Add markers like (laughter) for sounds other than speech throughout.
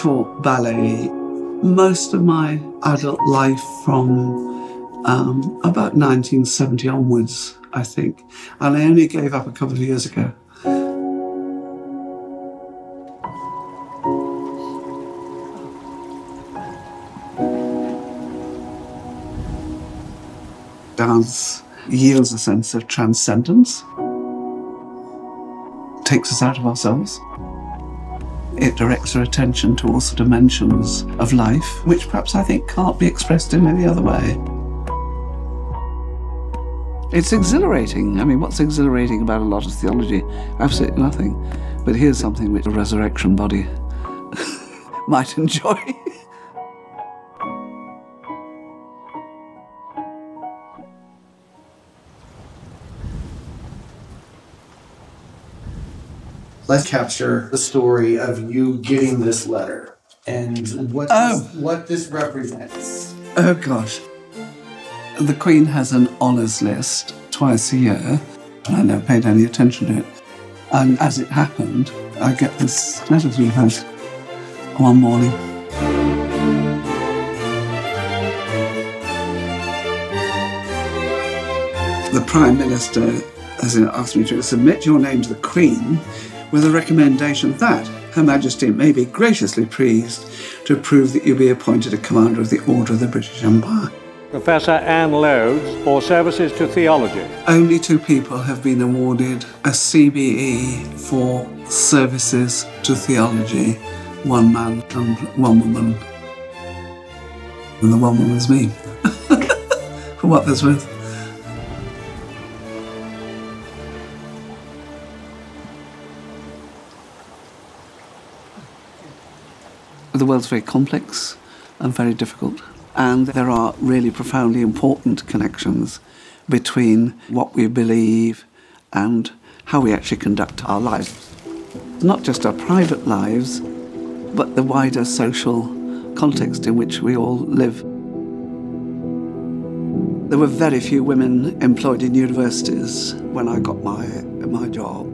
taught ballet most of my adult life from um, about 1970 onwards, I think. And I only gave up a couple of years ago. Dance yields a sense of transcendence, takes us out of ourselves. It directs our attention to all sort of dimensions of life, which perhaps I think can't be expressed in any other way. It's exhilarating. I mean, what's exhilarating about a lot of theology? Absolutely nothing. But here's something which a resurrection body (laughs) might enjoy. (laughs) Let's capture the story of you getting this letter and what Oh. this, what this represents. Oh gosh. The Queen has an honours list twice a year, and I never paid any attention to it. And as it happened, I get this letter through the post one morning. The Prime Minister has asked me to submit your name to the Queen with a recommendation that Her Majesty may be graciously pleased to approve that you be appointed a Commander of the Order of the British Empire. Professor Ann Loades for services to theology. Only two people have been awarded a CBE for services to theology one man and one woman. And the one woman's me. (laughs) for what that's worth. The world's very complex and very difficult. And there are really profoundly important connections between what we believe and how we actually conduct our lives. Not just our private lives, but the wider social context in which we all live. There were very few women employed in universities when I got my, my job.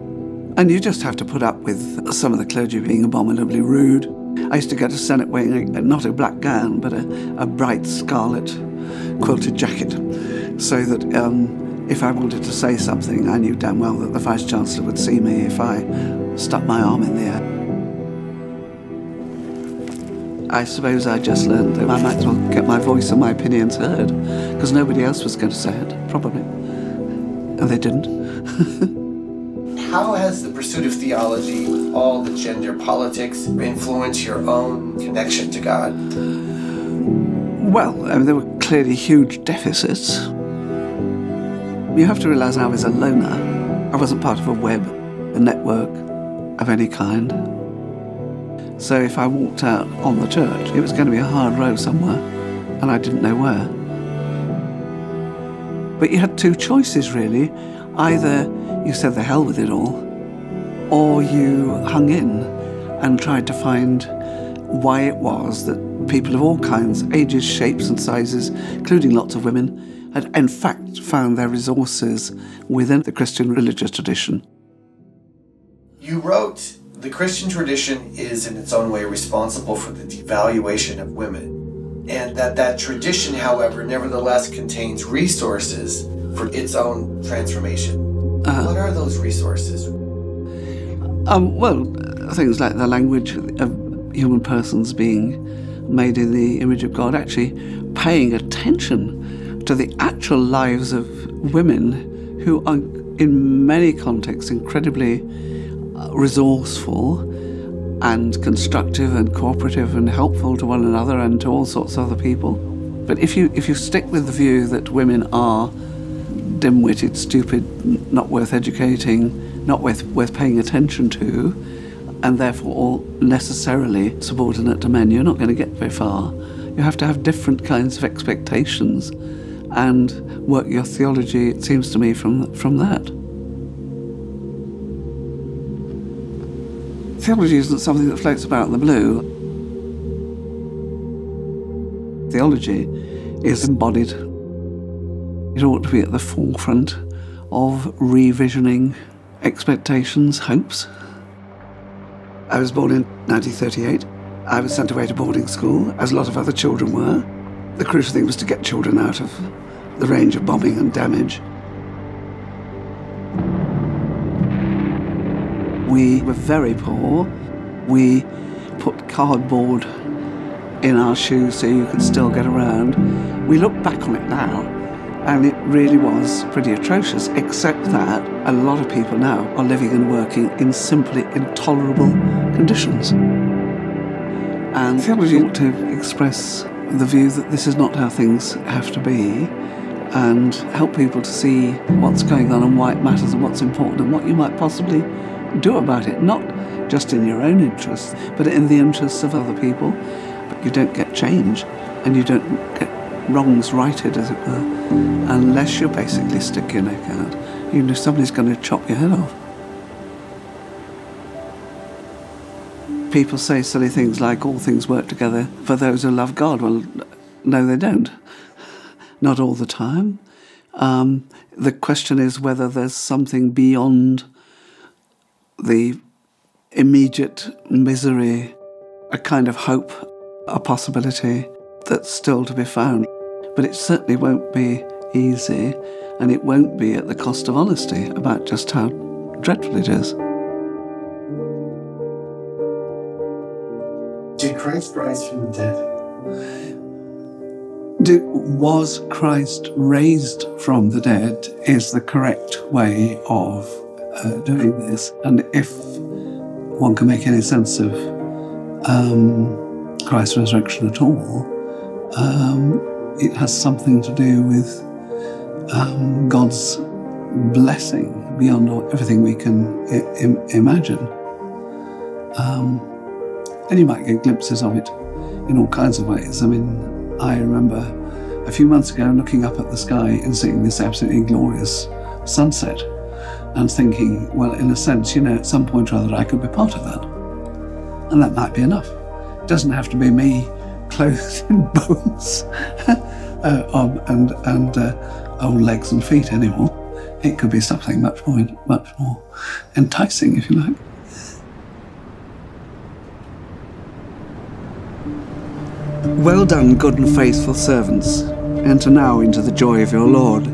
And you just have to put up with some of the clergy being abominably rude. I used to go to Senate wearing a, not a black gown, but a, a bright scarlet quilted jacket, so that um, if I wanted to say something, I knew damn well that the Vice Chancellor would see me if I stuck my arm in the air. I suppose I just learned that I might as well get my voice and my opinions heard, because nobody else was going to say it, probably. And they didn't. (laughs) How has the pursuit of theology, all the gender politics, influenced your own connection to God? Well, I mean, there were clearly huge deficits. You have to realize I was a loner. I wasn't part of a web, a network of any kind. So if I walked out on the church, it was going to be a hard row somewhere, and I didn't know where. But you had two choices, really. Either you said the hell with it all, or you hung in and tried to find why it was that people of all kinds, ages, shapes, and sizes, including lots of women, had in fact found their resources within the Christian religious tradition. You wrote, the Christian tradition is in its own way responsible for the devaluation of women, and that that tradition, however, nevertheless contains resources for its own transformation. What are those resources? Um, well, things like the language of human persons being made in the image of God, actually paying attention to the actual lives of women who are, in many contexts, incredibly uh, resourceful and constructive and cooperative and helpful to one another and to all sorts of other people. But if you if you stick with the view that women are dim-witted, stupid, not worth educating, not worth worth paying attention to, and therefore all necessarily subordinate to men, you're not going to get very far. You have to have different kinds of expectations and work your theology, it seems to me, from, from that. Theology isn't something that floats about in the blue. Theology is embodied. It ought to be at the forefront of revisioning expectations, hopes. I was born in 1938. I was sent away to boarding school, as a lot of other children were. The crucial thing was to get children out of the range of bombing and damage. We were very poor. We put cardboard in our shoes so you could still get around. We look back on it now, and it really was pretty atrocious, except that a lot of people now are living and working in simply intolerable conditions. And theology ought to express the view that this is not how things have to be and help people to see what's going on and why it matters and what's important and what you might possibly do about it, not just in your own interests, but in the interests of other people. But you don't get change and you don't get wrongs righted, as it were, unless you basically stick your neck out. Even if somebody's going to chop your head off. People say silly things like all things work together for those who love God. Well, no, they don't. Not all the time. Um, the question is whether there's something beyond the immediate misery, a kind of hope, a possibility that's still to be found. But it certainly won't be easy, and it won't be at the cost of honesty about just how dreadful it is. Did Christ rise from the dead? Did, was Christ raised from the dead is the correct way of uh, doing this. And if one can make any sense of um, Christ's resurrection at all, um, it has something to do with um, God's blessing beyond everything we can I- imagine. Um, and you might get glimpses of it in all kinds of ways. I mean, I remember a few months ago looking up at the sky and seeing this absolutely glorious sunset and thinking, well, in a sense, you know, at some point or other, I could be part of that. And that might be enough. It doesn't have to be me clothed in (laughs) bones uh, um, and, and uh, old legs and feet anymore. It could be something much more, much more enticing, if you like. Well done, good and faithful servants. Enter now into the joy of your Lord.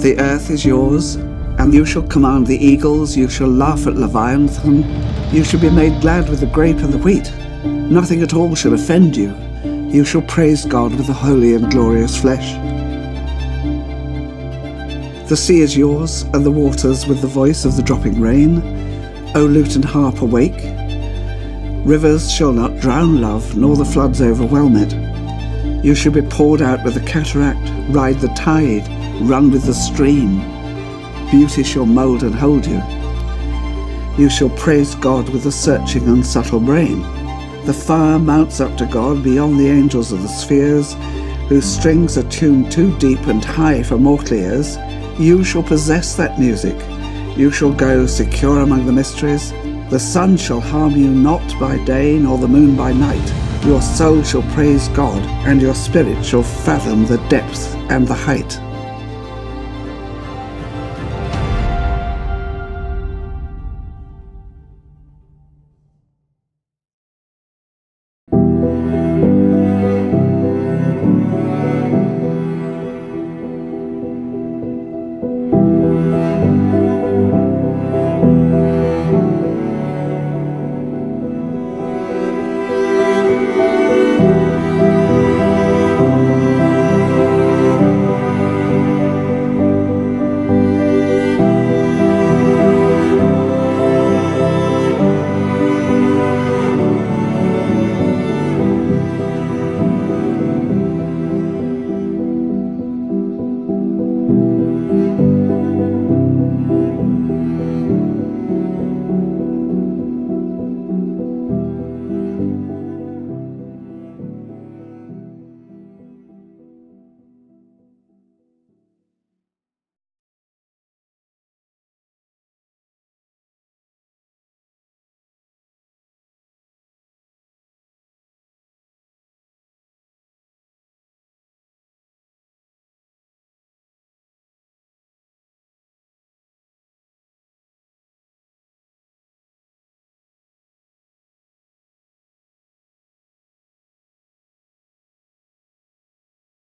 The earth is yours, and you shall command the eagles, you shall laugh at Leviathan, you shall be made glad with the grape and the wheat. Nothing at all shall offend you. You shall praise God with the holy and glorious flesh. The sea is yours, and the waters with the voice of the dropping rain. O lute and harp, awake. Rivers shall not drown love, nor the floods overwhelm it. You shall be poured out with the cataract, ride the tide, run with the stream. Beauty shall mould and hold you. You shall praise God with a searching and subtle brain. The fire mounts up to God beyond the angels of the spheres, whose strings are tuned too deep and high for mortal ears. You shall possess that music. You shall go secure among the mysteries. The sun shall harm you not by day, nor the moon by night. Your soul shall praise God, and your spirit shall fathom the depth and the height.